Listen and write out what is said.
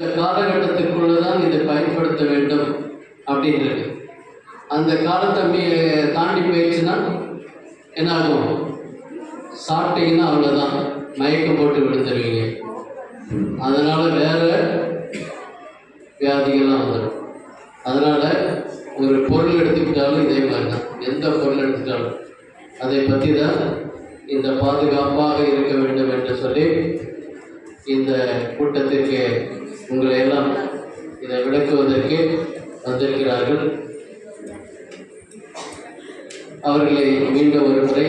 இந்த காலகட்டத்திற்குள்ள தான் இதை பயன்படுத்த வேண்டும் அப்படின்றது. அந்த காலத்தை மீ- தாண்டி போயிடுச்சுன்னா என்ன ஆகும் சாப்பிட்டீங்கன்னா அவ்வளோதான் மயக்கம் போட்டு விழுந்துருவீங்க. அதனால வேற வியாதிகள்லாம் வந்துடும் அதனால ஒரு பொருள் எடுத்துக்கிட்டாலும் இதே மாதிரி தான் எந்த பொருள் எடுத்துக்கிட்டாலும் அதை பற்றி தான் இந்த பாதுகாப்பாக இருக்க வேண்டும் என்று சொல்லி இந்த கூட்டத்திற்கு உங்களை எல்லாம் இதை விளக்குவதற்கு வந்திருக்கிறார்கள். அவர்களை மீண்டும் ஒரு முறை